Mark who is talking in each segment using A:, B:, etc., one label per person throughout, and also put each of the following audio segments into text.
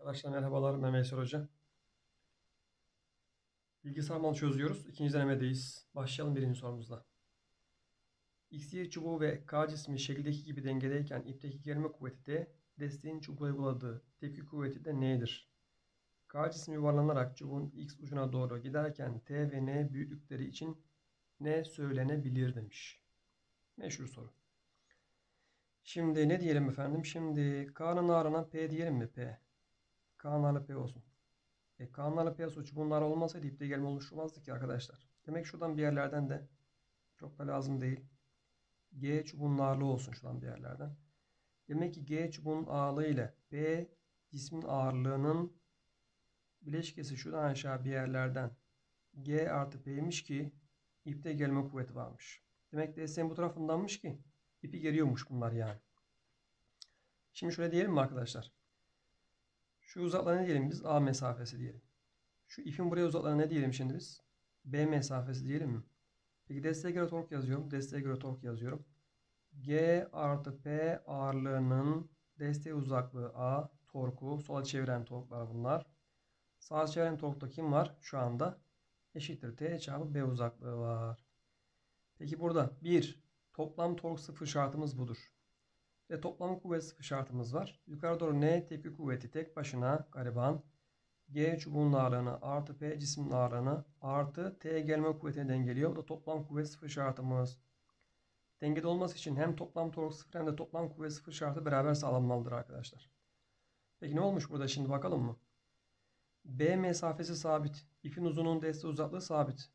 A: Arkadaşlar merhabalar ben Veysel Hoca. Bilgisayar malı çözüyoruz. İkinci denemedeyiz. Başlayalım birinci sorumuzla. XY çubuğu ve K cismi şekildeki gibi dengedeyken ipteki gerilme kuvveti de desteğin çubuğa uyguladığı tepki kuvveti de N'dir. K cismi yuvarlanarak çubuğun X ucuna doğru giderken T ve N büyüklükleri için ne söylenebilir demiş. Meşhur soru. Şimdi ne diyelim efendim? Şimdi K'nın ağrına P diyelim mi? P. K'nın P olsun. E K'nın P olsun. Bunlar olmasaydı ipte gelme oluşturmazdı ki arkadaşlar. Demek şuradan bir yerlerden de çok da lazım değil. G çubuğun olsun şuradan bir yerlerden. Demek ki G çubuğun ağırlığı ile P cismin ağırlığının bileşkesi şuradan aşağı bir yerlerden G artı P'ymiş ki ipte gelme kuvveti varmış. Demek desteğin bu tarafındanmış ki ipi geriyormuş bunlar yani. Şimdi şöyle diyelim mi arkadaşlar? Şu uzaklığa ne diyelim biz? A mesafesi diyelim. Şu ipin buraya uzaklığına ne diyelim şimdi biz? B mesafesi diyelim mi? Peki desteğe göre tork yazıyorum. Desteğe göre tork yazıyorum. G artı P ağırlığının desteğe uzaklığı A. Torku. Sola çeviren torklar bunlar. Sağa çeviren torkta kim var? Şu anda eşittir. T çarpı B uzaklığı var. Peki burada 1. Toplam tork sıfır şartımız budur. Ve toplam kuvvet sıfır şartımız var. Yukarı doğru N tepki kuvveti tek başına gariban. G çubuğun ağırlığını artı P cismin ağırlığını artı T gelme kuvvetine dengeliyor. Bu da toplam kuvvet sıfır şartımız. Dengede olması için hem toplam tork sıfır hem de toplam kuvvet sıfır şartı beraber sağlanmalıdır arkadaşlar. Peki ne olmuş burada şimdi bakalım mı? B mesafesi sabit. İpin uzunluğunun desteği uzaklığı sabit.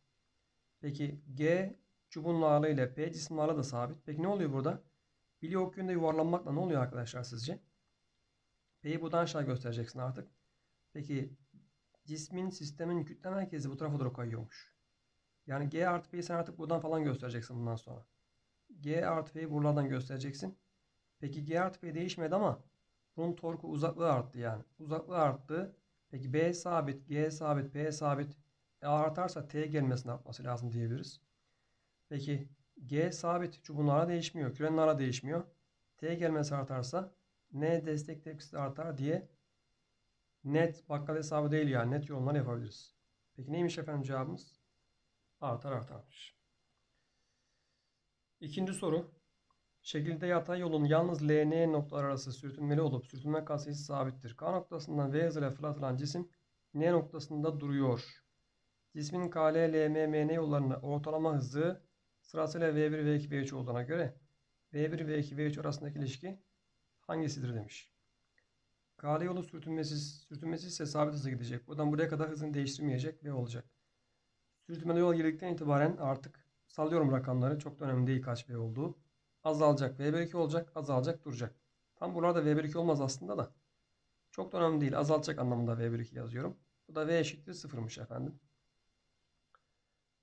A: Peki G çubuğun ağırlığı ile P cismin ağırlığı da sabit. Peki ne oluyor burada? Bilye ok yönünde yuvarlanmakla ne oluyor arkadaşlar sizce? P'yi buradan aşağı göstereceksin artık. Peki cismin sistemin kütle merkezi bu tarafa doğru kayıyormuş. Yani G artı P'yi sen artık buradan falan göstereceksin bundan sonra. G artı P'yi buralardan göstereceksin. Peki G artı P değişmedi ama bunun torku uzaklığı arttı yani. Uzaklığı arttı. Peki B sabit, G sabit, P sabit. E artarsa T gelmesini artması lazım diyebiliriz. Peki G sabit çubuğun ara değişmiyor. Kürenin ara değişmiyor. T gelmesi artarsa N destek tepkisi artar diye net bakkal hesabı değil yani net yorumlar yapabiliriz. Peki neymiş efendim cevabımız? Artar artarmış. İkinci soru. Şekilde yatay yolun yalnız L, N noktalar arası sürtünmeli olup sürtünme katsayısı sabittir. K noktasından V hızıyla fırlatılan cisim N noktasında duruyor. Cismin K, L, L, M, M, N yollarında ortalama hızı sırasıyla V1, V2, V3 olduğuna göre V1, V2, V3 arasındaki ilişki hangisidir demiş. K, L yolu sürtünmesiz, sürtünmesiz ise sabit hızla gidecek. Buradan buraya kadar hızını değiştirmeyecek ve olacak. Sürtünmeli yol girdikten itibaren artık sallıyorum rakamları. Çok da önemli değil kaç V olduğu. Azalacak. V1, olacak. Azalacak. Duracak. Tam buralarda V1, olmaz aslında da. Çok da önemli değil. Azalacak anlamında V1, yazıyorum. Bu da V eşittir sıfırmış efendim.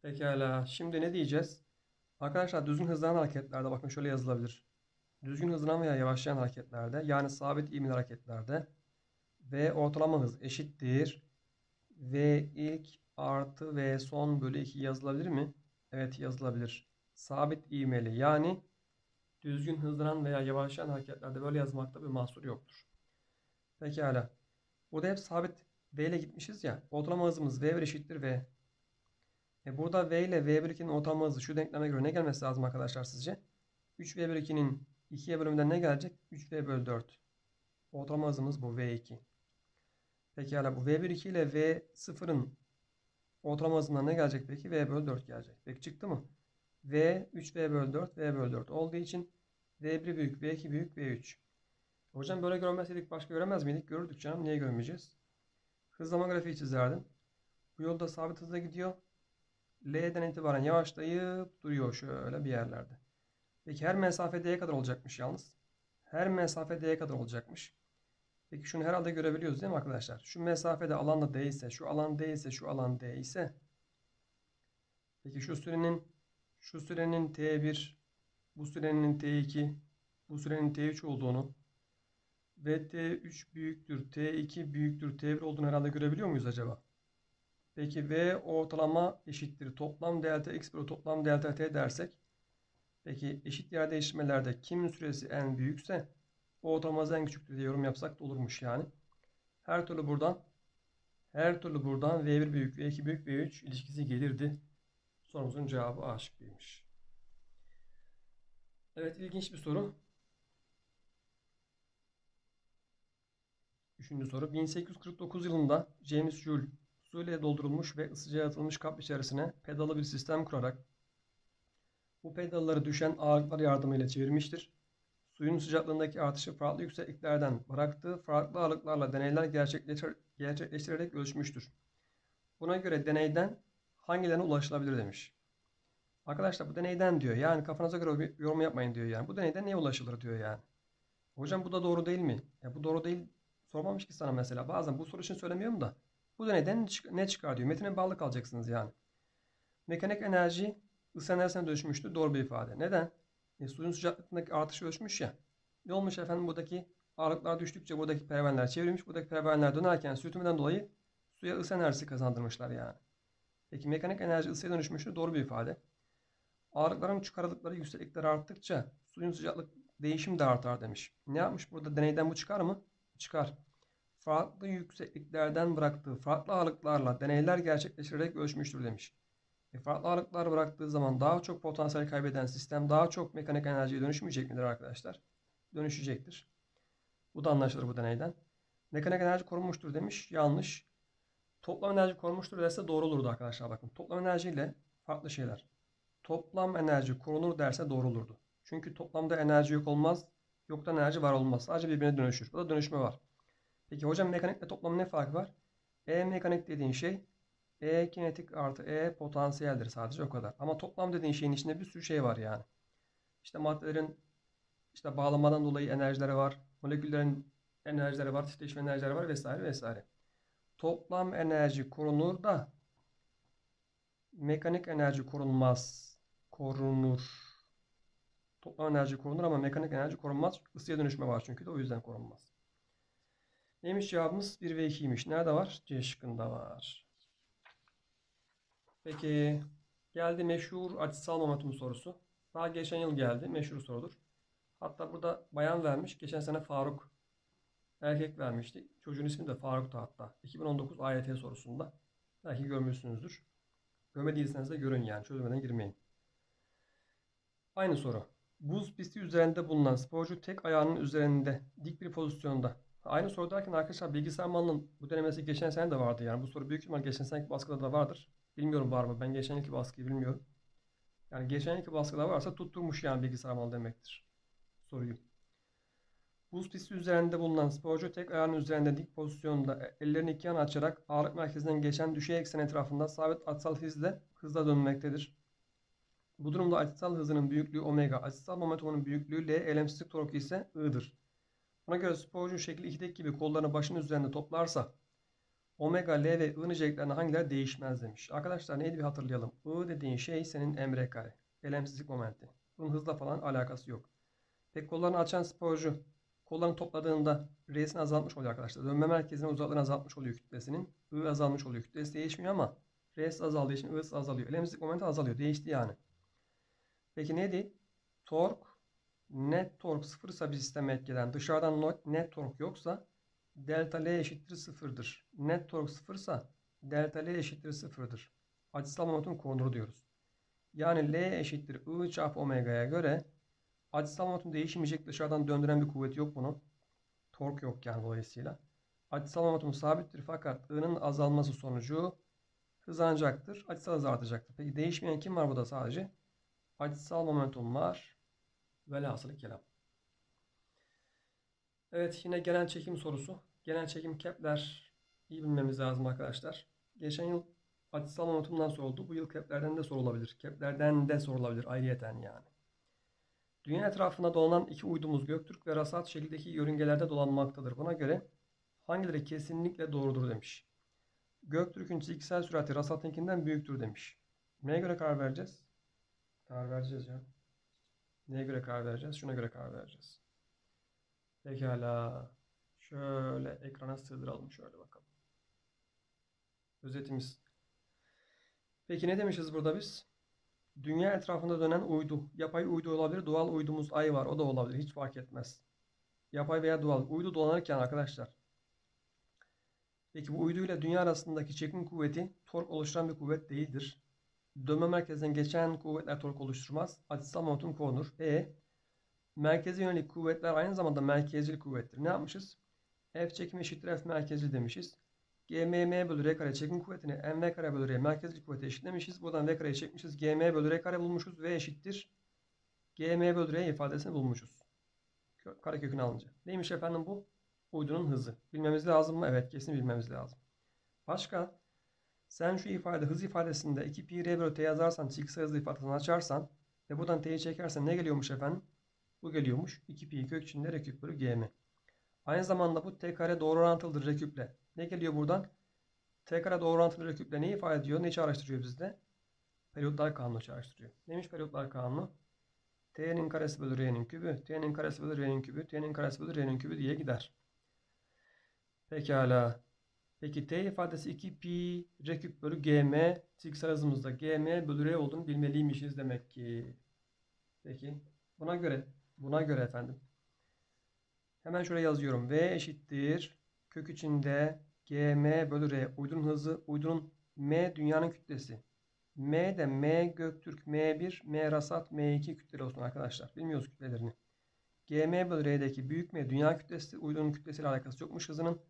A: Pekala. Şimdi ne diyeceğiz? Arkadaşlar düzgün hızlanan hareketlerde bakın şöyle yazılabilir. Düzgün hızlanan veya yavaşlayan hareketlerde yani sabit ivmeli hareketlerde V ortalama hız eşittir. V ilk artı V son bölü 2 yazılabilir mi? Evet yazılabilir. Sabit ivmeli yani düzgün hızlanan veya yavaşlayan hareketlerde böyle yazmakta bir mahsur yoktur. Pekala. Burada hep sabit V ile gitmişiz ya. Ortalama hızımız V1 eşittir V. E burada V ile V1'in ortalama hızı şu denkleme göre ne gelmesi lazım arkadaşlar sizce? 3V1'in 2'ye bölümünden ne gelecek? 3V bölü 4. Ortalama hızımız bu V2. Pekala bu V1 ile V0'ın ortalama hızından ne gelecek peki? V bölü 4 gelecek. Peki çıktı mı? V 3V bölü 4 V bölü 4 olduğu için V1 büyük V2 büyük V3. Hocam böyle görmeseydik başka göremez miydik? Görürdük canım. Niye görmeyeceğiz? Hızlama grafiği çizerdim. Bu yolda sabit hızla gidiyor. L'den itibaren yavaşlayıp duruyor şöyle bir yerlerde. Peki her mesafe D'ye kadar olacakmış yalnız. Her mesafe D'ye kadar olacakmış. Peki şunu herhalde görebiliyoruz değil mi arkadaşlar? Şu mesafede alanda D ise, şu alan D ise, şu alan D ise. Peki şu sürenin şu sürenin T1, bu sürenin T2, bu sürenin T3 olduğunu ve T3 büyüktür, T2 büyüktür, T1 olduğunu herhalde görebiliyor muyuz acaba? Peki V ortalama eşittir toplam delta x bölü toplam delta t dersek. Peki eşit yer değiştirmelerde kimin süresi en büyükse ortalaması en küçüktür diye yorum yapsak da olurmuş yani. Her türlü buradan her türlü buradan V1 büyük, V2 büyük, V3 ilişkisi gelirdi. Sorumuzun cevabı A şıkkıymış. Evet ilginç bir soru. Üçüncü soru. 1849 yılında James Joule su ile doldurulmuş ve ısıca atılmış kap içerisine pedalı bir sistem kurarak bu pedalları düşen ağırlıklar yardımıyla çevirmiştir. Suyun sıcaklığındaki artışı farklı yüksekliklerden bıraktığı farklı ağırlıklarla deneyler gerçekleştir gerçekleştirerek ölçmüştür. Buna göre deneyden hangilerine ulaşılabilir demiş. Arkadaşlar bu deneyden diyor. Yani kafanıza göre yorum yapmayın diyor yani. Bu deneyden neye ulaşılır diyor yani. Hocam bu da doğru değil mi? Ya bu doğru değil. Sormamış ki sana mesela. Bazen bu soru için söylemiyorum da. Bu deneyden ne çıkar diyor. Metine bağlı kalacaksınız yani. Mekanik enerji ısı enerjisine dönüşmüştü. Doğru bir ifade. Neden? E, suyun sıcaklığındaki artışı ölçmüş ya. Ne olmuş efendim buradaki ağırlıklar düştükçe buradaki pervaneler çevrilmiş. Buradaki pervaneler dönerken sürtünmeden dolayı suya ısı enerjisi kazandırmışlar yani. Peki mekanik enerji ısıya dönüşmüştü. Doğru bir ifade. Ağırlıkların çıkarıldıkları yükseklikler arttıkça suyun sıcaklık değişimi de artar demiş. Ne yapmış burada deneyden bu çıkar mı? Çıkar. Farklı yüksekliklerden bıraktığı farklı ağırlıklarla deneyler gerçekleştirerek ölçmüştür demiş. E farklı ağırlıklar bıraktığı zaman daha çok potansiyel kaybeden sistem daha çok mekanik enerjiye dönüşmeyecek midir arkadaşlar? Dönüşecektir. Bu da anlaşılır bu deneyden. Mekanik enerji korunmuştur demiş. Yanlış. Toplam enerji korunmuştur derse doğru olurdu arkadaşlar bakın. Toplam enerji ile farklı şeyler. Toplam enerji korunur derse doğru olurdu. Çünkü toplamda enerji yok olmaz. Yoktan enerji var olmaz. Sadece birbirine dönüşür. Burada dönüşme var. Peki hocam mekanikle toplam ne farkı var? E mekanik dediğin şey E kinetik artı E potansiyeldir sadece o kadar. Ama toplam dediğin şeyin içinde bir sürü şey var yani. İşte maddelerin işte bağlamadan dolayı enerjileri var. Moleküllerin enerjileri var, titreşim enerjileri var vesaire vesaire. Toplam enerji korunur da mekanik enerji korunmaz. Korunur. Toplam enerji korunur ama mekanik enerji korunmaz. Isıya dönüşme var çünkü de o yüzden korunmaz. Neymiş cevabımız? 1 ve 2'ymiş. Nerede var? C şıkkında var. Peki geldi meşhur açısal momentum sorusu. Daha geçen yıl geldi. Meşhur sorudur. Hatta burada bayan vermiş. Geçen sene Faruk erkek vermişti. Çocuğun ismi de Faruk'tu hatta. 2019 AYT sorusunda. Belki görmüşsünüzdür. Görmediyseniz de görün yani. Çözümden girmeyin. Aynı soru. Buz pisti üzerinde bulunan sporcu tek ayağının üzerinde dik bir pozisyonda. Aynı soru derken arkadaşlar bilgisayar malının bu denemesi geçen sene de vardı yani. Bu soru büyük ihtimal geçen seneki baskıda da vardır. Bilmiyorum var mı? Ben geçen yılki baskıyı bilmiyorum. Yani geçen yılki baskıda varsa tutturmuş yani bilgisayar malı demektir. Soruyu. Buz pisti üzerinde bulunan sporcu tek ayağının üzerinde dik pozisyonda ellerini iki yana açarak ağırlık merkezinden geçen düşey eksen etrafında sabit açısal hızla hızla dönmektedir. Bu durumda açısal hızının büyüklüğü omega, açısal momentumunun büyüklüğü L, elemsizlik torku ise I'dır. Buna göre sporcu şekli 2'deki gibi kollarını başının üzerinde toplarsa omega, L ve I niceliklerinde hangileri değişmez demiş. Arkadaşlar neydi bir hatırlayalım. I dediğin şey senin emre kare. Elemsizlik momenti. Bunun hızla falan alakası yok. Peki kollarını açan sporcu kollarını topladığında R'sini azaltmış oluyor arkadaşlar. Dönme merkezinin uzaklığını azaltmış oluyor kütlesinin. I azalmış oluyor. Kütlesi değişmiyor ama R'si azaldığı için I'si azalıyor. Elemsizlik momenti azalıyor. Değişti yani. Peki neydi? Tork net tork sıfırsa bir sisteme etkilen dışarıdan net tork yoksa delta L eşittir sıfırdır. Net tork sıfırsa delta L eşittir sıfırdır. Açısal momentum korunur diyoruz. Yani L eşittir I çarpı omega'ya göre açısal momentum değişmeyecek dışarıdan döndüren bir kuvvet yok bunun. Tork yok yani dolayısıyla. Açısal momentum sabittir fakat I'nın azalması sonucu hızlanacaktır. Açısal hız artacaktır. Peki değişmeyen kim var burada sadece? Açısal momentum var. Velhasılı kelam. Evet yine genel çekim sorusu. Genel çekim Kepler iyi bilmemiz lazım arkadaşlar. Geçen yıl açısal momentumdan soruldu. Bu yıl Kepler'den de sorulabilir. Kepler'den de sorulabilir ayrıyeten yani. Dünya etrafında dolanan iki uydumuz Göktürk ve Rasat şekildeki yörüngelerde dolanmaktadır. Buna göre hangileri kesinlikle doğrudur demiş. Göktürk'ün çizgisel sürati Rasat'ınkinden büyüktür demiş. Neye göre karar vereceğiz? Karar vereceğiz ya. Neye göre karar vereceğiz? Şuna göre karar vereceğiz. Pekala. Şöyle ekrana sığdıralım. Şöyle bakalım. Özetimiz. Peki ne demişiz burada biz? Dünya etrafında dönen uydu. Yapay uydu olabilir. Doğal uydumuz ay var. O da olabilir. Hiç fark etmez. Yapay veya doğal. Uydu dolanırken arkadaşlar. Peki bu uyduyla dünya arasındaki çekim kuvveti tork oluşturan bir kuvvet değildir. Dönme merkezinden geçen kuvvetler tork oluşturmaz. Açısal momentum korunur. E merkeze yönelik kuvvetler aynı zamanda merkezcil kuvvettir. Ne yapmışız? F çekim eşittir F merkezli demişiz. GMM bölü R kare çekim kuvvetini MV kare bölü R merkezli kuvvete eşitlemişiz. Buradan V kareyi çekmişiz. GM bölü R kare bulmuşuz. V eşittir. GM bölü R ifadesini bulmuşuz. Kare kökünü alınca. Neymiş efendim bu? Uydunun hızı. Bilmemiz lazım mı? Evet kesin bilmemiz lazım. Başka? Sen şu ifade hız ifadesinde 2 pi r bölü t yazarsan sayı hızı ifadesini açarsan ve buradan t'yi çekersen ne geliyormuş efendim? Bu geliyormuş. 2 pi kök içinde r küp bölü gm. Aynı zamanda bu t kare doğru orantılıdır r küple. Ne geliyor buradan? T kare doğru orantılı r küple ne ifade ediyor? Ne çağrıştırıyor bizde? Periyotlar kanunu çağrıştırıyor. Neymiş periyotlar kanunu? T'nin karesi bölü R'nin kübü, T'nin karesi bölü R'nin kübü, T'nin karesi bölü R'nin kübü diye gider. Pekala. Peki T ifadesi 2 pi R küp bölü GM. Fiziksel hızımızda GM bölü R olduğunu bilmeliymişiz demek ki. Peki. Buna göre, buna göre efendim. Hemen şuraya yazıyorum. V eşittir. Kök içinde GM bölü R. Uydunun hızı, uydunun M dünyanın kütlesi. M de M Göktürk M1, M Rasat M2 kütleri olsun arkadaşlar. Bilmiyoruz kütlelerini. GM bölü R'deki büyük M dünya kütlesi, uydunun kütlesiyle alakası yokmuş hızının.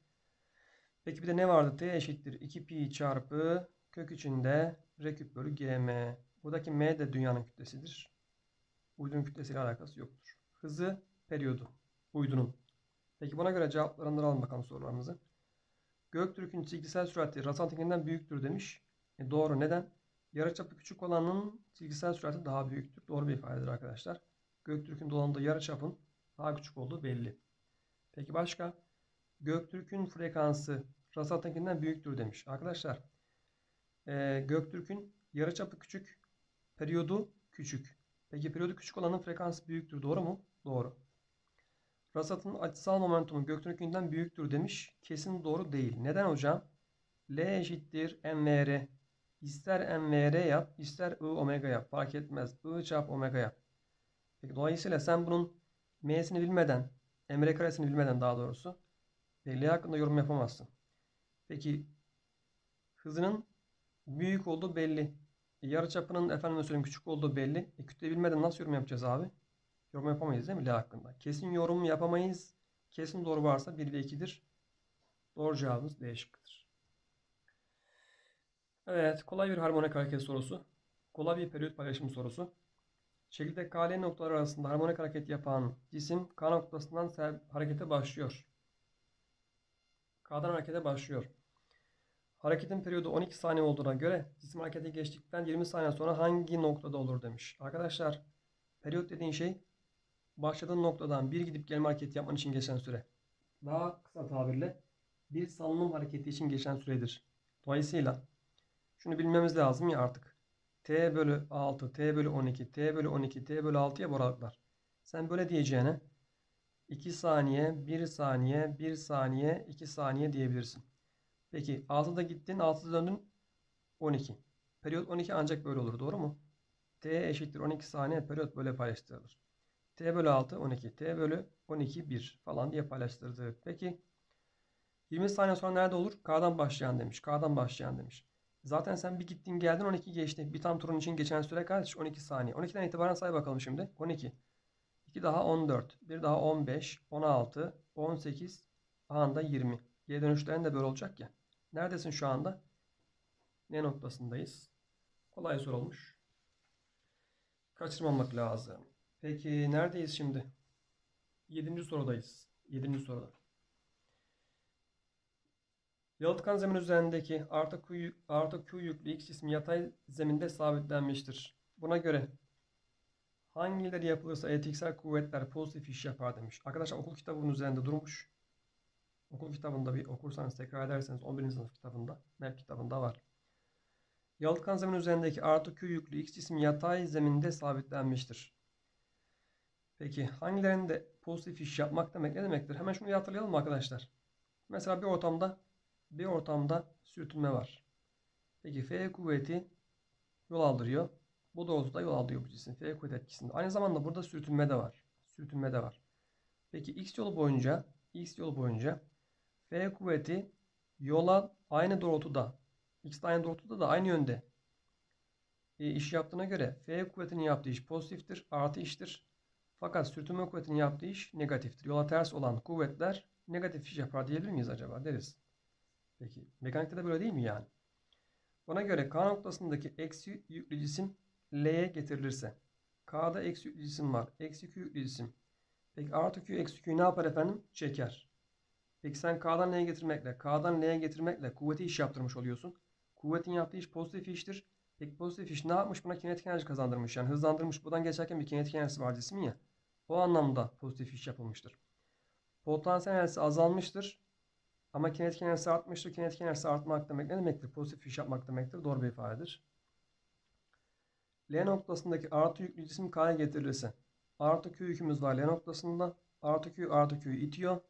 A: Peki bir de ne vardı? T eşittir 2 pi çarpı kök içinde R küp bölü GM. Buradaki M de dünyanın kütlesidir. Uydunun kütlesiyle alakası yoktur. Hızı periyodu. Uydunun. Peki buna göre cevaplarını alalım bakalım sorularımızı. Göktürk'ün çizgisel sürati rasatınkinden büyüktür demiş. E doğru. Neden? Yarıçapı küçük olanın çizgisel sürati daha büyüktür. Doğru bir ifadedir arkadaşlar. Göktürk'ün dolandığı yarıçapın daha küçük olduğu belli. Peki başka? Göktürk'ün frekansı rasatınkinden büyüktür demiş. Arkadaşlar e, Göktürk'ün yarıçapı küçük, periyodu küçük. Peki periyodu küçük olanın frekansı büyüktür. Doğru mu? Doğru. Rasat'ın açısal momentumu Göktürk'ünden büyüktür demiş. Kesin doğru değil. Neden hocam? L eşittir mvr. İster mvr yap, ister I omega yap. Fark etmez. I çarp omega yap. Peki dolayısıyla sen bunun m'sini bilmeden, mr karesini bilmeden daha doğrusu L hakkında yorum yapamazsın. Peki hızının büyük olduğu belli. E, yarıçapının efendim söyleyeyim küçük olduğu belli. E, kütle bilmeden nasıl yorum yapacağız abi? Yorum yapamayız değil mi L hakkında? Kesin yorum yapamayız. Kesin doğru varsa 1 ve 2'dir. Doğru cevabımız D şıkkıdır. Evet, kolay bir harmonik hareket sorusu. Kolay bir periyot paylaşım sorusu. Şekilde KL noktaları arasında harmonik hareket yapan cisim K noktasından harekete başlıyor. K'dan harekete başlıyor. Hareketin periyodu 12 saniye olduğuna göre cisim harekete geçtikten 20 saniye sonra hangi noktada olur demiş. Arkadaşlar periyot dediğin şey başladığın noktadan bir gidip gelme hareketi yapman için geçen süre. Daha kısa tabirle bir salınım hareketi için geçen süredir. Dolayısıyla şunu bilmemiz lazım ya artık. T bölü 6, T bölü 12, T bölü 12, T bölü 6'ya bu aralıklar. Sen böyle diyeceğine 2 saniye, 1 saniye, 1 saniye, 2 saniye diyebilirsin. Peki 6'da gittin, 6'da döndün 12. Periyot 12 ancak böyle olur doğru mu? T eşittir 12 saniye periyot böyle paylaştırılır. T bölü 6 12, T bölü 12 1 falan diye paylaştırdık. Peki 20 saniye sonra nerede olur? K'dan başlayan demiş. K'dan başlayan demiş. Zaten sen bir gittin geldin 12 geçti. Bir tam turun için geçen süre kaç? 12 saniye. 12'den itibaren say bakalım şimdi. 12. 2 daha 14. 1 daha 15. 16. 18. Anda 20. Geri dönüşlerin de böyle olacak ya. Neredesin şu anda? Ne noktasındayız? Kolay soru olmuş. Kaçırmamak lazım. Peki neredeyiz şimdi? 7. sorudayız. 7. soruda. Yalıtkan zemin üzerindeki artı Q, artı Q yüklü X cismi yatay zeminde sabitlenmiştir. Buna göre hangileri yapılırsa elektriksel kuvvetler pozitif iş yapar demiş. Arkadaşlar okul kitabının üzerinde durmuş. Okul kitabında bir okursanız tekrar ederseniz 11. sınıf kitabında, MEP kitabında var. Yalıtkan zemin üzerindeki artı Q yüklü X cismi yatay zeminde sabitlenmiştir. Peki hangilerinde pozitif iş yapmak demek ne demektir? Hemen şunu hatırlayalım arkadaşlar? Mesela bir ortamda bir ortamda sürtünme var. Peki F kuvveti yol aldırıyor. Bu doğrultuda yol alıyor bu cisim. F kuvvet etkisinde. Aynı zamanda burada sürtünme de var. Sürtünme de var. Peki X yolu boyunca X yolu boyunca F kuvveti yola aynı doğrultuda, x aynı doğrultuda da aynı yönde e, iş yaptığına göre F kuvvetinin yaptığı iş pozitiftir, artı iştir. Fakat sürtünme kuvvetinin yaptığı iş negatiftir. Yola ters olan kuvvetler negatif iş yapar diyebilir miyiz acaba? Deriz. Peki mekanikte de böyle değil mi yani? Buna göre K noktasındaki eksi yüklü cisim L'ye getirilirse K'da eksi yüklü cisim var. Eksi Q yüklü cisim. Peki artı Q eksi Q ne yapar efendim? Çeker. Peki sen K'dan L'ye getirmekle, K'dan L'ye getirmekle kuvveti iş yaptırmış oluyorsun. Kuvvetin yaptığı iş pozitif iştir. Peki pozitif iş ne yapmış? Buna kinetik enerji kazandırmış. Yani hızlandırmış. Buradan geçerken bir kinetik enerjisi var cismin ya. O anlamda pozitif iş yapılmıştır. Potansiyel enerjisi azalmıştır. Ama kinetik enerjisi artmıştır. Kinetik enerjisi artmak demek ne demektir? Pozitif iş yapmak demektir. Doğru bir ifadedir. L noktasındaki artı yüklü cisim K'ya getirilirse artı Q yükümüz var L noktasında. Artı Q artı Q'yu itiyor.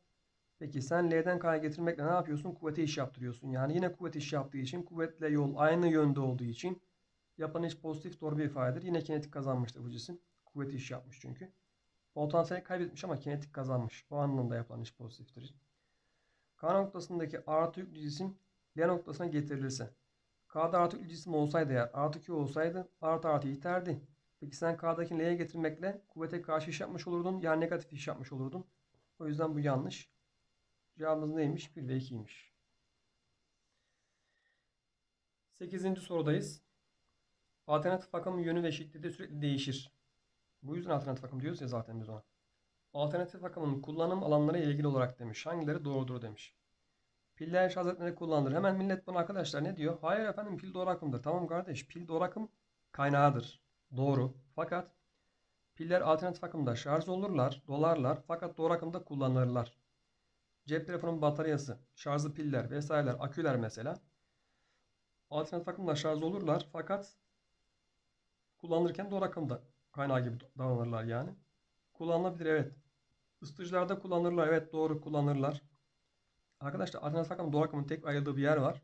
A: Peki sen L'den K'ya getirmekle ne yapıyorsun? Kuvvete iş yaptırıyorsun. Yani yine kuvvet iş yaptığı için kuvvetle yol aynı yönde olduğu için yapan iş pozitif doğru bir ifadedir. Yine kinetik kazanmıştır bu cisim. Kuvveti iş yapmış çünkü. Potansiyel kaybetmiş ama kinetik kazanmış. O anlamda yapılan iş pozitiftir. K noktasındaki artı yüklü cisim L noktasına getirilirse. K'da artı yüklü cisim olsaydı eğer artı Q olsaydı artı artı iterdi. Peki sen K'dakini L'ye getirmekle kuvvete karşı iş yapmış olurdun. Yani negatif iş yapmış olurdun. O yüzden bu yanlış. Cevabımız neymiş? 1 ve 2'ymiş. 8. sorudayız. Alternatif akım yönü ve şiddeti sürekli değişir. Bu yüzden alternatif akım diyoruz ya zaten biz ona. Alternatif akımın kullanım alanları ile ilgili olarak demiş. Hangileri doğrudur demiş. Piller etmede kullanılır. Hemen millet bana arkadaşlar ne diyor? Hayır efendim pil doğru akımdır. Tamam kardeş pil doğru akım kaynağıdır. Doğru. Fakat piller alternatif akımda şarj olurlar, dolarlar fakat doğru akımda kullanılırlar. Cep telefonun bataryası, şarjlı piller vesaireler, aküler mesela alternatif akımda şarj olurlar fakat kullanılırken doğru akımda kaynağı gibi davranırlar yani. Kullanılabilir evet. Isıtıcılarda kullanırlar evet doğru kullanırlar. Arkadaşlar alternatif akım doğru akımın tek ayrıldığı bir yer var.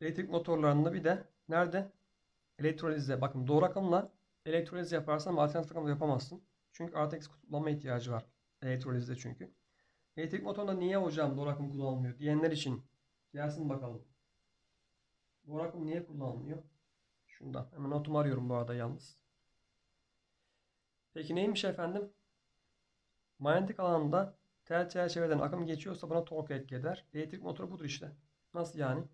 A: Elektrik motorlarında bir de nerede? Elektrolizde. Bakın doğru akımla elektroliz yaparsan alternatif akımda yapamazsın. Çünkü artı eksi kutuplanma ihtiyacı var. Elektrolizde çünkü. Elektrik motorunda niye hocam doğru akım kullanılmıyor diyenler için gelsin bakalım. Doğru akım niye kullanılmıyor? Şundan. Hemen notumu arıyorum bu arada yalnız. Peki neymiş efendim? Manyetik alanda tel çerçeveden akım geçiyorsa buna tork etki eder. Elektrik motoru budur işte. Nasıl yani?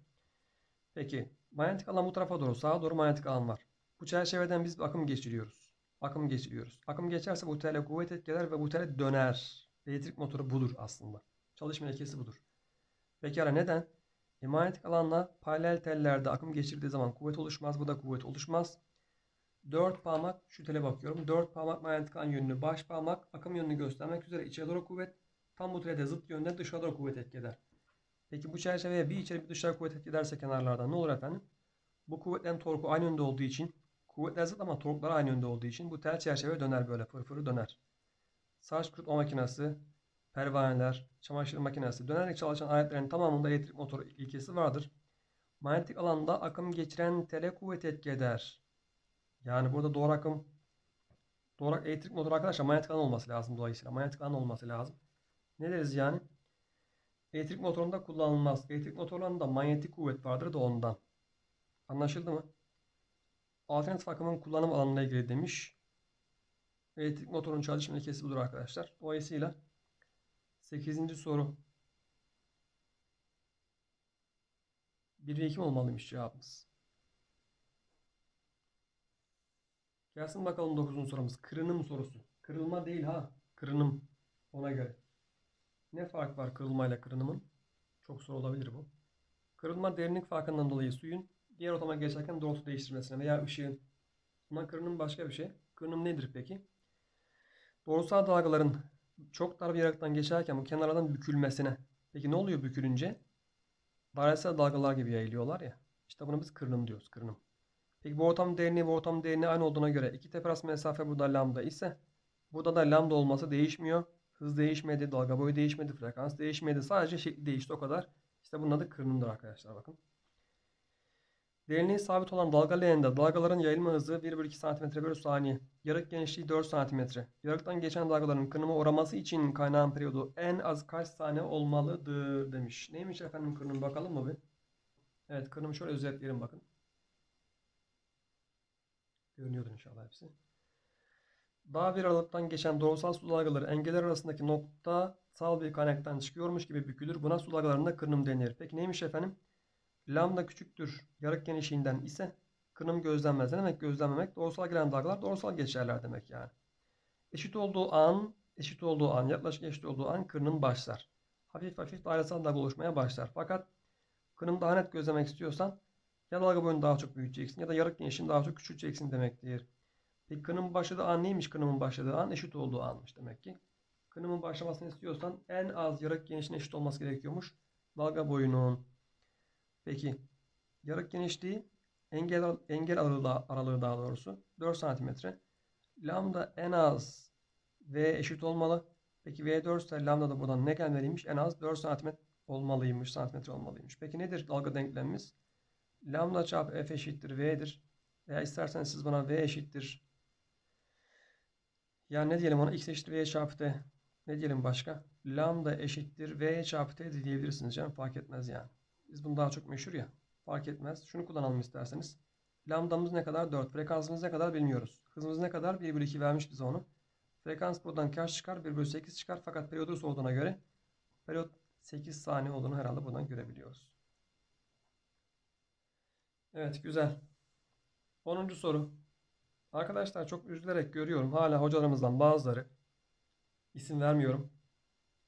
A: Peki manyetik alan bu tarafa doğru sağa doğru manyetik alan var. Bu çerçeveden biz bir akım geçiriyoruz. Akım geçiriyoruz. Akım geçerse bu tele kuvvet etki eder ve bu tele döner. Elektrik motoru budur aslında. Çalışma ilkesi budur. Pekala neden? E, manyetik alanla paralel tellerde akım geçirdiği zaman kuvvet oluşmaz. Bu da kuvvet oluşmaz. Dört parmak şu tele bakıyorum. Dört parmak manyetik alan yönünü, baş parmak akım yönünü göstermek üzere içe doğru kuvvet. Tam bu telede zıt yönde dışa doğru kuvvet etki eder. Peki bu çerçeveye bir içeri bir dışarı kuvvet etki ederse kenarlardan ne olur efendim? Bu kuvvetlerin torku aynı yönde olduğu için kuvvetler zıt ama torklar aynı yönde olduğu için bu tel çerçeve döner böyle fırfırı döner. Saç kurutma makinesi, pervaneler, çamaşır makinesi dönerek çalışan aletlerin tamamında elektrik motoru ilkesi vardır. Manyetik alanda akım geçiren tele kuvvet etki eder. Yani burada doğru akım doğru elektrik motoru arkadaşlar manyetik alan olması lazım dolayısıyla. Manyetik alan olması lazım. Ne deriz yani? Elektrik motorunda kullanılmaz. Elektrik motorlarında manyetik kuvvet vardır da ondan. Anlaşıldı mı? Alternatif akımın kullanım alanına ilgili demiş. Elektrik motorunun çalışma ilkesi budur arkadaşlar. Dolayısıyla 8. soru 1 ve 2 mi olmalıymış cevabımız? Gelsin bakalım 9. sorumuz. Kırınım sorusu. Kırılma değil ha. Kırınım. Ona göre. Ne fark var kırılmayla kırınımın? Çok soru olabilir bu. Kırılma derinlik farkından dolayı suyun diğer ortama geçerken doğrultu değiştirmesine veya ışığın. Ama kırınım başka bir şey. Kırınım nedir peki? Doğrusal dalgaların çok dar bir yaraktan geçerken bu kenarlardan bükülmesine. Peki ne oluyor bükülünce? Dairesel dalgalar gibi yayılıyorlar ya. İşte buna biz kırınım diyoruz. Kırınım. Peki bu ortam derinliği bu ortam derinliği aynı olduğuna göre iki tepe arası mesafe burada lambda ise burada da lambda olması değişmiyor. Hız değişmedi, dalga boyu değişmedi, frekans değişmedi. Sadece şekli değişti o kadar. İşte bunun adı kırınımdır arkadaşlar bakın. Derinliği sabit olan dalga leğeninde dalgaların yayılma hızı 1 bölü 2 cm bölü saniye. Yarık genişliği 4 cm. Yarıktan geçen dalgaların kırınıma uğraması için kaynağın periyodu en az kaç saniye olmalıdır demiş. Neymiş efendim kırınım bakalım mı bir? Evet kırınımı şöyle özetleyelim bakın. Görünüyordur inşallah hepsi. Daha bir aralıktan geçen doğrusal su dalgaları engeller arasındaki noktasal bir kaynaktan çıkıyormuş gibi bükülür. Buna su dalgalarında kırınım denir. Peki neymiş efendim? Lambda küçüktür yarık genişliğinden ise kırınım gözlenmez. Ne demek gözlenmemek? Doğrusal gelen dalgalar doğrusal geçerler demek yani. Eşit olduğu an, eşit olduğu an, yaklaşık eşit olduğu an kırınım başlar. Hafif hafif dairesel dalga oluşmaya başlar. Fakat kırınım daha net gözlemek istiyorsan ya dalga boyunu daha çok büyüteceksin ya da yarık genişliğini daha çok küçülteceksin demektir. Peki kınımın başladığı an neymiş kınımın başladığı an? Eşit olduğu anmış demek ki. Kınımın başlamasını istiyorsan en az yarık genişliğine eşit olması gerekiyormuş. Dalga boyunun. Peki yarık genişliği engel, engel aralığı, aralığı daha doğrusu 4 cm. Lambda en az V eşit olmalı. Peki V 4 ise lambda da buradan ne gelmeliymiş? En az 4 cm olmalıymış. Santimetre olmalıymış. Peki nedir dalga denklemimiz? Lambda çarpı F eşittir V'dir. Veya isterseniz siz bana V eşittir yani ne diyelim ona x eşittir v çarpı t. Ne diyelim başka? Lambda eşittir v çarpı t diyebilirsiniz canım fark etmez yani. Biz bunu daha çok meşhur ya. Fark etmez. Şunu kullanalım isterseniz. Lambdamız ne kadar? 4. Frekansımız ne kadar bilmiyoruz. Hızımız ne kadar? 1 bölü 2 vermiş bize onu. Frekans buradan kaç çıkar? 1 bölü 8 çıkar. Fakat periyodu sorduğuna göre periyot 8 saniye olduğunu herhalde buradan görebiliyoruz. Evet güzel. 10. soru. Arkadaşlar çok üzülerek görüyorum. Hala hocalarımızdan bazıları isim vermiyorum.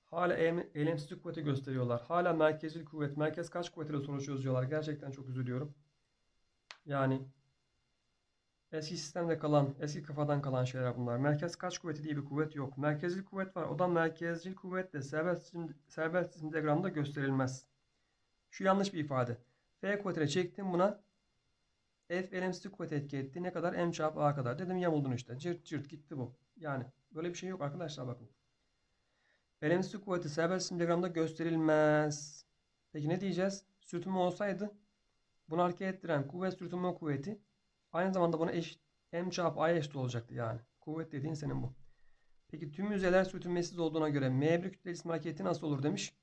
A: Hala eylemsizlik kuvveti gösteriyorlar. Hala merkezli kuvvet, merkez kaç kuvvetiyle soru çözüyorlar. Gerçekten çok üzülüyorum. Yani eski sistemde kalan, eski kafadan kalan şeyler bunlar. Merkez kaç kuvveti diye bir kuvvet yok. Merkezli kuvvet var. O da merkezli kuvvetle serbest serbest cisim diagramda gösterilmez. Şu yanlış bir ifade. F kuvvetine çektim buna F elemsizlik kuvvet etki etti. Ne kadar? M çarpı A kadar. Dedim yamuldun işte. Cırt cırt gitti bu. Yani böyle bir şey yok arkadaşlar bakın. Elemsizlik kuvveti serbest diagramda gösterilmez. Peki ne diyeceğiz? Sürtünme olsaydı bunu hareket ettiren kuvvet sürtünme kuvveti aynı zamanda buna eşit M çarpı A'ya eşit olacaktı yani. Kuvvet dediğin senin bu. Peki tüm yüzeyler sürtünmesiz olduğuna göre M1 kütle cisim hareketi nasıl olur demiş.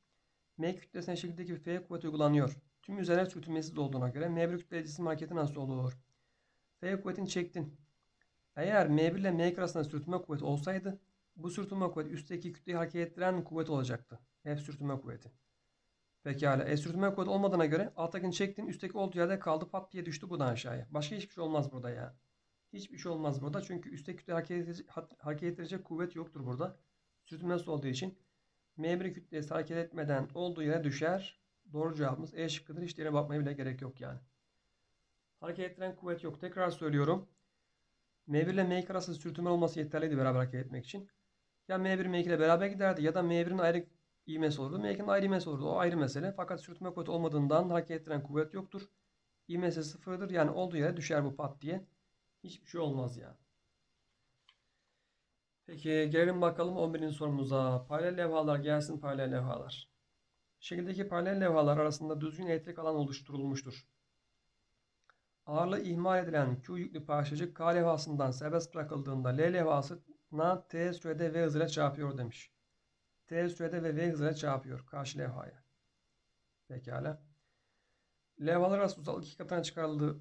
A: M kütlesine şekildeki F kuvvet uygulanıyor. Tüm yüzeyler sürtünmesiz olduğuna göre M1 kütle cisim hareketi nasıl olur? F kuvvetini çektin. Eğer M1 ile M2 arasında sürtünme kuvveti olsaydı bu sürtünme kuvveti üstteki kütleyi hareket ettiren kuvvet olacaktı. F sürtünme kuvveti. Pekala. E sürtünme kuvveti olmadığına göre alttakini çektin. Üstteki olduğu yerde kaldı. Pat diye düştü buradan aşağıya. Başka hiçbir şey olmaz burada ya. Hiçbir şey olmaz burada. Çünkü üstteki kütleyi hareket ettirecek, kuvvet yoktur burada. Sürtünmesiz olduğu için M1 kütlesi hareket etmeden olduğu yere düşer. Doğru cevabımız E şıkkıdır. Hiç yere bakmaya bile gerek yok yani. Hareket ettiren kuvvet yok. Tekrar söylüyorum. M1 ile M2 arasında sürtünme olması yeterliydi beraber hareket etmek için. Ya M1 M2 ile beraber giderdi ya da M1'in ayrı ivmesi olurdu. M2'nin ayrı ivmesi olurdu. O ayrı mesele. Fakat sürtünme kuvveti olmadığından hareket ettiren kuvvet yoktur. İvmesi sıfırdır. Yani olduğu yere düşer bu pat diye. Hiçbir şey olmaz yani. Peki gelelim bakalım 11. sorumuza. Paralel levhalar gelsin paralel levhalar. Şekildeki paralel levhalar arasında düzgün elektrik alan oluşturulmuştur. Ağırlığı ihmal edilen Q yüklü parçacık K levhasından serbest bırakıldığında L levhasına T sürede V hızıyla çarpıyor demiş. T sürede ve V hızıyla çarpıyor karşı levhaya. Pekala. Levhalar arası uzaklık iki katına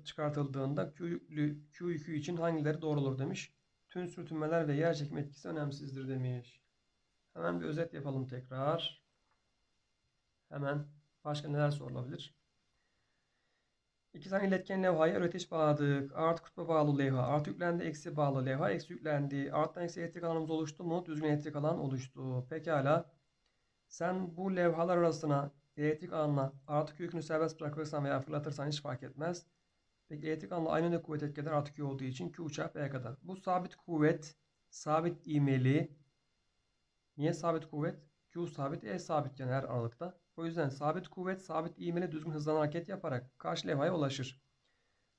A: çıkartıldığında Q yüklü Q yükü için hangileri doğru olur demiş. Tüm sürtünmeler ve yer çekim etkisi önemsizdir demiş. Hemen bir özet yapalım tekrar. Hemen başka neler sorulabilir? İki tane iletken levhaya öğretiş bağladık. Artı kutba bağlı levha, artı yüklendi, eksi bağlı levha, eksi yüklendi. Arttan eksi elektrik alanımız oluştu mu? Düzgün elektrik alan oluştu. Pekala. Sen bu levhalar arasına elektrik alanına artı Q yükünü serbest bırakırsan veya fırlatırsan hiç fark etmez. Peki elektrik alanla aynı yönde kuvvet etkiler artı Q olduğu için Q çarpı E kadar. Bu sabit kuvvet, sabit ivmeli. Niye sabit kuvvet? Q sabit, E sabit yani her aralıkta. O yüzden sabit kuvvet sabit ivmeli düzgün hızlı hareket yaparak karşı levhaya ulaşır.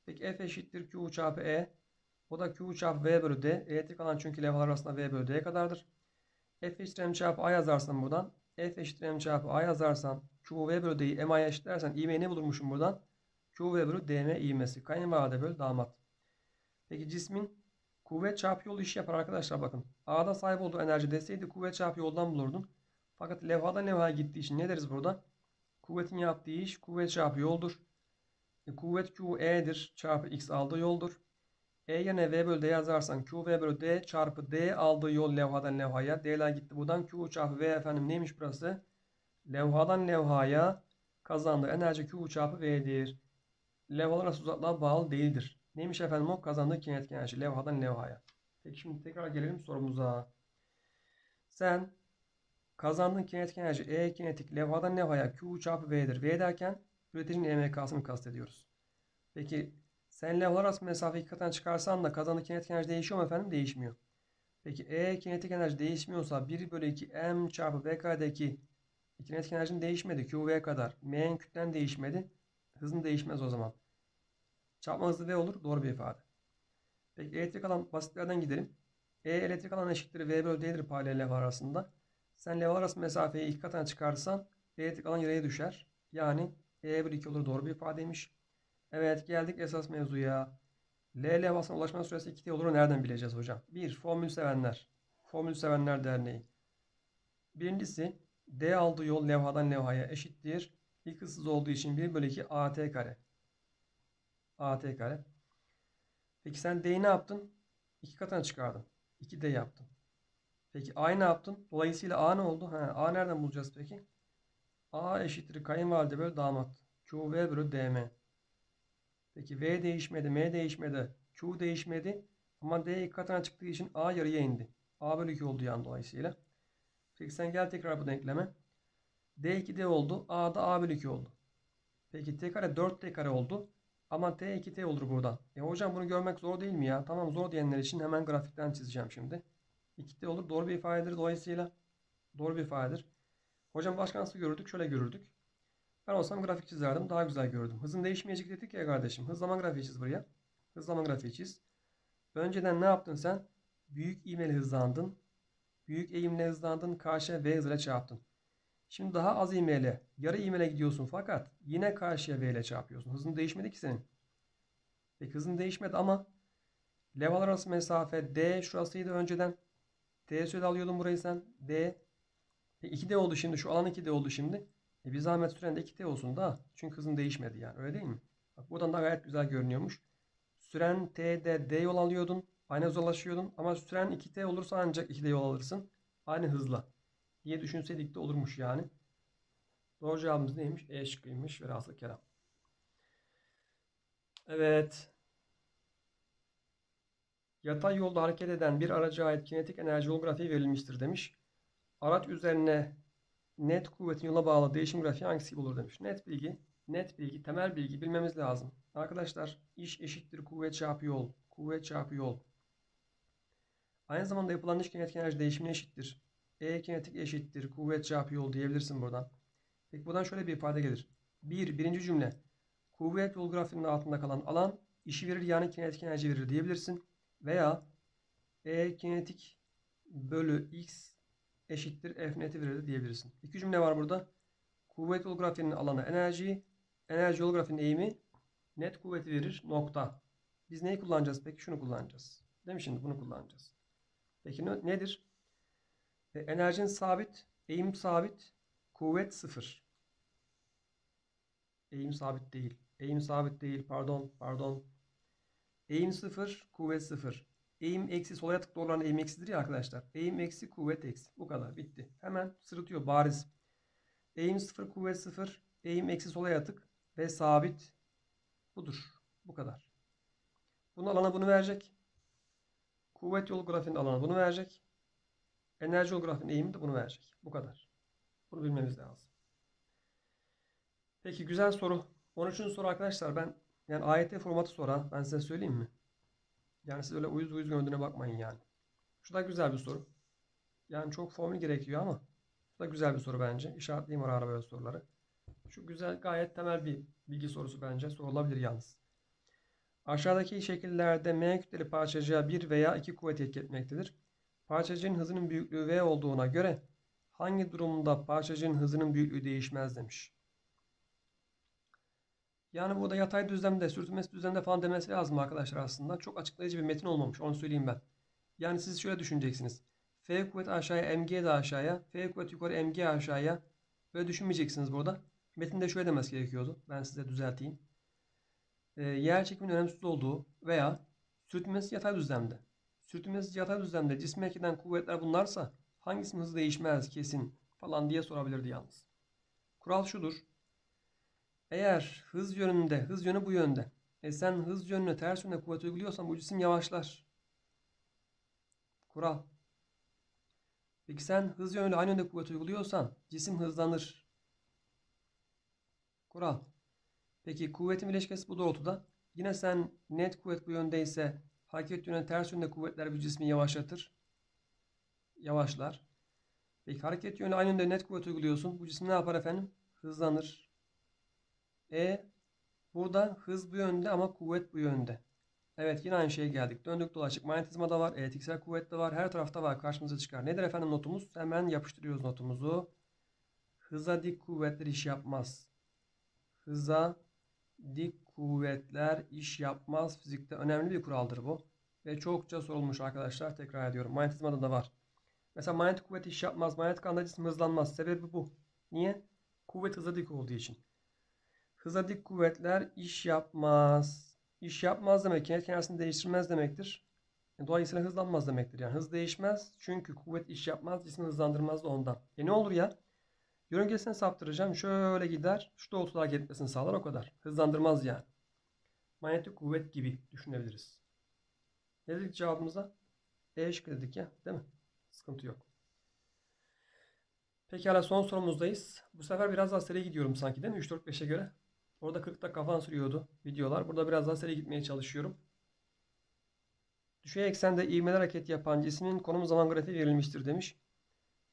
A: Peki F eşittir Q çarpı E. O da Q çarpı V bölü D. Elektrik alan çünkü levhalar arasında V bölü D kadardır. F eşittir M çarpı A yazarsan buradan. F eşittir M çarpı A yazarsan Q V bölü D'yi MA'ya eşitlersen ivmeyi ne bulurmuşum buradan? Q V bölü DM ivmesi. Kayınvalide bölü damat. Peki cismin kuvvet çarpı yol işi yapar arkadaşlar bakın. A'da sahip olduğu enerji deseydi kuvvet çarpı yoldan bulurdun. Fakat levhadan levhaya gittiği için ne deriz burada? Kuvvetin yaptığı iş kuvvet çarpı yoldur. E, kuvvet Q E'dir çarpı X aldığı yoldur. E yerine V bölü D yazarsan Q V bölü D çarpı D aldığı yol levhadan levhaya. D'ler gitti buradan Q çarpı V efendim neymiş burası? Levhadan levhaya kazandığı enerji Q çarpı V'dir. Levhalar arası uzaklığa bağlı değildir. Neymiş efendim o? Kazandığı kinetik enerji levhadan levhaya. Peki şimdi tekrar gelelim sorumuza. Sen kazandığın kinetik enerji E kinetik levhadan levhaya Q çarpı V'dir. V derken üreticinin EMK'sını kastediyoruz. Peki sen levhalar arası mesafeyi iki çıkarsan da kazandığı kinetik enerji değişiyor mu efendim? Değişmiyor. Peki E kinetik enerji değişmiyorsa 1 bölü 2 M çarpı V karedeki kinetik enerjinin değişmedi. Q V kadar. M'nin kütlen değişmedi. Hızın değişmez o zaman. Çarpma hızı V olur. Doğru bir ifade. Peki elektrik alan basitlerden gidelim. E elektrik alan eşittir V bölü D'dir paralel levha arasında. Sen levha arası mesafeyi iki katına çıkarsan elektrik alan yarıya düşer. Yani E bölü 2 olur. Doğru bir ifadeymiş. Evet geldik esas mevzuya. L levhasına ulaşma süresi 2T olur. Nereden bileceğiz hocam? 1. Formül sevenler. Formül sevenler derneği. Birincisi D aldığı yol levhadan levhaya eşittir. İlk hızsız olduğu için 1 bölü 2 AT kare. AT kare. Peki sen D'yi ne yaptın? İki katına çıkardın. 2D yaptın. Peki A'yı ne yaptın? Dolayısıyla A ne oldu? Ha, A nereden bulacağız peki? A eşittir kayınvalide bölü damat. QV bölü DM. Peki V değişmedi, M değişmedi, Q değişmedi. Ama D iki katına çıktığı için A yarıya indi. A bölü 2 oldu yani dolayısıyla. Peki sen gel tekrar bu denkleme. D 2D oldu. A da A bölü 2 oldu. Peki T kare 4T kare oldu. Ama T 2T olur buradan. E hocam bunu görmek zor değil mi ya? Tamam zor diyenler için hemen grafikten çizeceğim şimdi. 2T olur. Doğru bir ifadedir dolayısıyla. Doğru bir ifadedir. Hocam başka nasıl görürdük? Şöyle görürdük. Ben olsam grafik çizerdim. Daha güzel görürdüm. Hızın değişmeyecek dedik ya kardeşim. Hız zaman grafiği çiz buraya. Hız zaman grafiği çiz. Önceden ne yaptın sen? Büyük ivmeli hızlandın. Büyük eğimle hızlandın. Karşıya V hızıyla çarptın. Şimdi daha az ivmeyle, yarı ivmeyle gidiyorsun fakat yine karşıya V ile çarpıyorsun. Hızın değişmedi ki senin. Peki hızın değişmedi ama levhalar arası mesafe D şurasıydı önceden. T süre alıyordun burayı sen. D. E 2D oldu şimdi. Şu alan 2D oldu şimdi. E bir zahmet süren de 2T olsun da. Çünkü hızın değişmedi yani. Öyle değil mi? Bak buradan da gayet güzel görünüyormuş. Süren T'de D yol alıyordun. Aynı hıza ulaşıyordun. Ama süren 2T olursa ancak 2D yol alırsın. Aynı hızla. Diye düşünseydik de olurmuş yani. Doğru cevabımız neymiş? E şıkkıymış. Velhasıl kelam. Evet. Yatay yolda hareket eden bir araca ait kinetik enerji yol grafiği verilmiştir demiş. Araç üzerine net kuvvetin yola bağlı değişim grafiği hangisi olur demiş. Net bilgi, net bilgi, temel bilgi bilmemiz lazım. Arkadaşlar iş eşittir kuvvet çarpı yol. Kuvvet çarpı yol. Aynı zamanda yapılan iş kinetik enerji değişimine eşittir. E kinetik eşittir kuvvet çarpı yol diyebilirsin buradan. Peki buradan şöyle bir ifade gelir. Bir, birinci cümle. Kuvvet yol grafiğinin altında kalan alan işi verir yani kinetik enerji verir diyebilirsin. Veya E kinetik bölü x eşittir F neti verir diyebilirsin. İki cümle var burada. Kuvvet yol grafiğinin alanı enerjiyi, enerji yol grafiğinin eğimi net kuvveti verir nokta. Biz neyi kullanacağız peki? Şunu kullanacağız. Değil mi şimdi? Bunu kullanacağız. Peki ne, nedir? E, enerjin sabit, eğim sabit, kuvvet sıfır. Eğim sabit değil. Eğim sabit değil. Pardon, pardon. Eğim sıfır, kuvvet sıfır. Eğim eksi sola yatık doğruların eğim eksidir ya arkadaşlar. Eğim eksi kuvvet eksi. Bu kadar bitti. Hemen sırıtıyor bariz. Eğim sıfır kuvvet sıfır. Eğim eksi sola yatık ve sabit. Budur. Bu kadar. Bunun alana bunu verecek. Kuvvet yolu grafiğinin alanı bunu verecek. Enerji yol grafiğinin eğimi de bunu verecek. Bu kadar. Bunu bilmemiz lazım. Peki güzel soru. 13. soru arkadaşlar ben yani AYT formatı soru ben size söyleyeyim mi? Yani siz öyle uyuz uyuz gördüğüne bakmayın yani. Şu da güzel bir soru. Yani çok formül gerekiyor ama şu da güzel bir soru bence. İşaretleyeyim ara ara böyle soruları. Şu güzel gayet temel bir bilgi sorusu bence. Sorulabilir yalnız. Aşağıdaki şekillerde M kütleli parçacığa bir veya iki kuvvet etki etmektedir. Parçacığın hızının büyüklüğü V olduğuna göre hangi durumda parçacığın hızının büyüklüğü değişmez demiş. Yani burada yatay düzlemde, sürtünmesi düzlemde falan demesi lazım arkadaşlar aslında. Çok açıklayıcı bir metin olmamış. Onu söyleyeyim ben. Yani siz şöyle düşüneceksiniz. F kuvvet aşağıya, mg de aşağıya. F kuvvet yukarı, mg aşağıya. Böyle düşünmeyeceksiniz burada. Metinde şöyle demesi gerekiyordu. Ben size düzelteyim. Ee, yer çekimin önemsiz olduğu veya sürtünmesi yatay düzlemde. Sürtünmesi yatay düzlemde cisme etkeden kuvvetler bunlarsa hangisinin hızı değişmez kesin falan diye sorabilirdi yalnız. Kural şudur. Eğer hız yönünde, hız yönü bu yönde. E sen hız yönüne ters yönde kuvvet uyguluyorsan bu cisim yavaşlar. Kural. Peki sen hız yönüyle aynı yönde kuvvet uyguluyorsan cisim hızlanır. Kural. Peki kuvvetin bileşkesi bu doğrultuda. Yine sen net kuvvet bu yöndeyse hareket yönüne ters yönde kuvvetler bir cismi yavaşlatır. Yavaşlar. Peki hareket yönü aynı yönde net kuvvet uyguluyorsun. Bu cisim ne yapar efendim? Hızlanır. E burada hız bu yönde ama kuvvet bu yönde. Evet yine aynı şeye geldik. Döndük dolaşık manyetizma da var. Elektriksel kuvvet de var. Her tarafta var. Karşımıza çıkar. Nedir efendim notumuz? Hemen yapıştırıyoruz notumuzu. Hıza dik kuvvetler iş yapmaz. Hıza dik kuvvetler iş yapmaz. Fizikte önemli bir kuraldır bu. Ve çokça sorulmuş arkadaşlar. Tekrar ediyorum. Manyetizmada da var. Mesela manyetik kuvvet iş yapmaz. Manyetik anda cisim hızlanmaz. Sebebi bu. Niye? Kuvvet hıza dik olduğu için. Hıza dik kuvvetler iş yapmaz. İş yapmaz demek kinetik enerjisini değiştirmez demektir. Dolayısıyla hızlanmaz demektir. Yani hız değişmez. Çünkü kuvvet iş yapmaz. Cismi hızlandırmaz da ondan. E ne olur ya? Yörüngesine saptıracağım. Şöyle gider. Şu doğrultuda hareket etmesini sağlar o kadar. Hızlandırmaz yani. Manyetik kuvvet gibi düşünebiliriz. Ne dedik cevabımıza? E şıkkı dedik ya. Değil mi? Sıkıntı yok. Pekala son sorumuzdayız. Bu sefer biraz daha seri gidiyorum sanki değil mi? 3-4-5'e göre. Orada 40'ta kafan sürüyordu videolar. Burada biraz daha seri gitmeye çalışıyorum. Düşey eksende ivmeler hareket yapan cismin konum zaman grafiği verilmiştir demiş.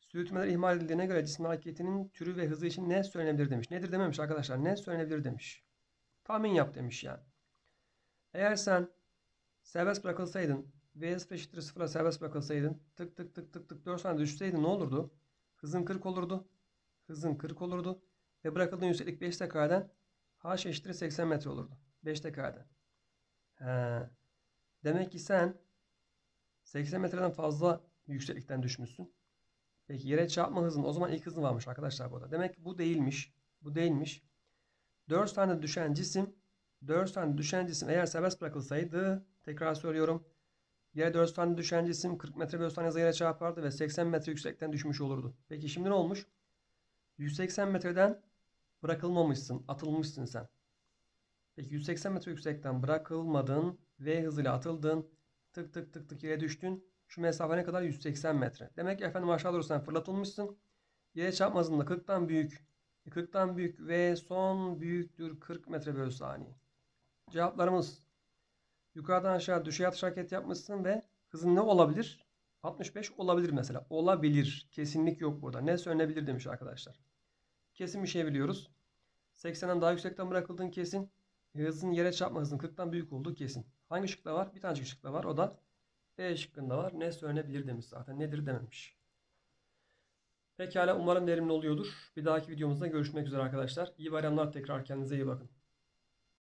A: Sürtünmeler ihmal edildiğine göre cismin hareketinin türü ve hızı için ne söylenebilir demiş. Nedir dememiş arkadaşlar. Ne söylenebilir demiş. Tahmin yap demiş yani. Eğer sen serbest bırakılsaydın Vs eşittir sıfıra serbest bırakılsaydın tık tık tık tık tık 4 saniye düşseydin ne olurdu? Hızın 40 olurdu. Hızın 40 olurdu. Ve bırakıldığın yükseklik 5 dekareden h eşittir 80 metre olurdu. 5 dekareden. He. Demek ki sen 80 metreden fazla yükseklikten düşmüşsün. Peki yere çarpma hızın o zaman ilk hızın varmış arkadaşlar burada. Demek ki bu değilmiş. Bu değilmiş. 4 tane düşen cisim 4 tane düşen cisim eğer serbest bırakılsaydı tekrar söylüyorum. Yere 4 tane düşen cisim 40 metre bölü saniye yere çarpardı ve 80 metre yüksekten düşmüş olurdu. Peki şimdi ne olmuş? 180 metreden bırakılmamışsın. Atılmışsın sen. Peki 180 metre yüksekten bırakılmadın. V hızıyla atıldın. Tık tık tık tık yere düştün. Şu mesafe ne kadar? 180 metre. Demek ki efendim aşağı doğru sen fırlatılmışsın. Yere çarpma hızında 40'tan büyük. 40'tan büyük ve son büyüktür 40 metre bölü saniye. Cevaplarımız yukarıdan aşağı düşey atış hareket yapmışsın ve hızın ne olabilir? 65 olabilir mesela. Olabilir. Kesinlik yok burada. Ne söylenebilir demiş arkadaşlar. Kesin bir şey biliyoruz. 80'den daha yüksekten bırakıldığın kesin. Hızın yere çarpma hızının 40'tan büyük olduğu kesin. Hangi şıkta var? Bir tanecik şıkta var. O da E şıkkında var. Ne söylenebilir demiş zaten. Nedir dememiş. Pekala umarım verimli oluyordur. Bir dahaki videomuzda görüşmek üzere arkadaşlar. İyi bayramlar tekrar kendinize iyi bakın.